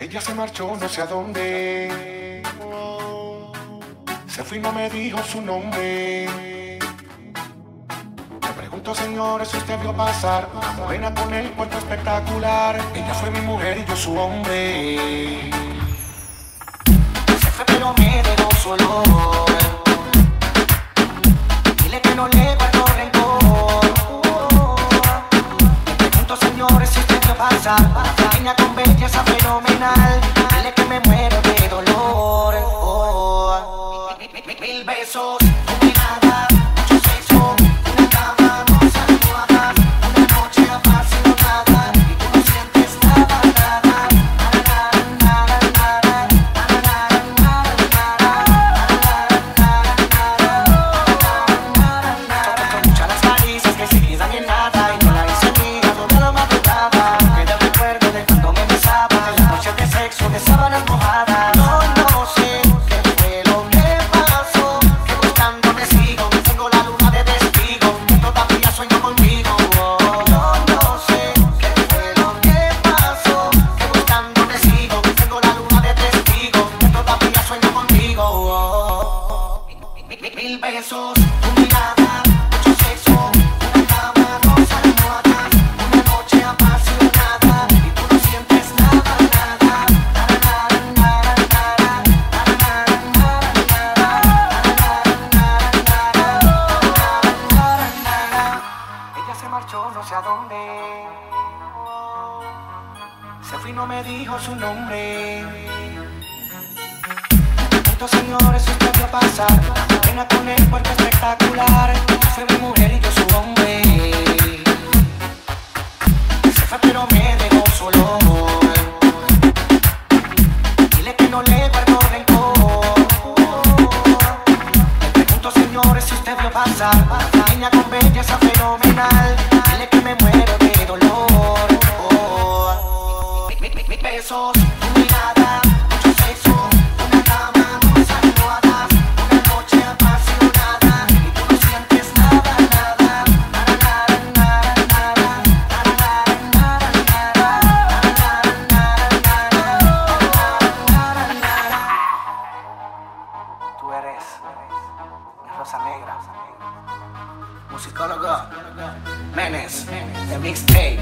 Ella se marchó no sé a dónde. Se fue y no me dijo su nombre. Me pregunto, señores, si usted vio pasar una morena con el cuerpo espectacular. Ella fue mi mujer y yo su hombre. Se fue pero me dejó solo. Dile que no le guardo rencor. Me pregunto, señores, si usted vio pasar niña con belleza fenomenal. Dile que me muero de dolor. Oh. Mil besos, con besos, mirada, mucho una una noche apasionada y tú no sientes nada, Ella se marchó no sé a dónde. Se fue y no me dijo su nombre. Señores, pasar pena con el cuerpo espectacular. Fue mi mujer y yo su hombre. Se fue pero me dejó solo. Dile que no le guardo rencor. Me pregunto, señores, si usted vio pasar niña con belleza fenomenal. Dile que me muero de dolor. Oh. Mi- mi- Mis besos, tu mirada, musicólogo, Menes, de mixtape,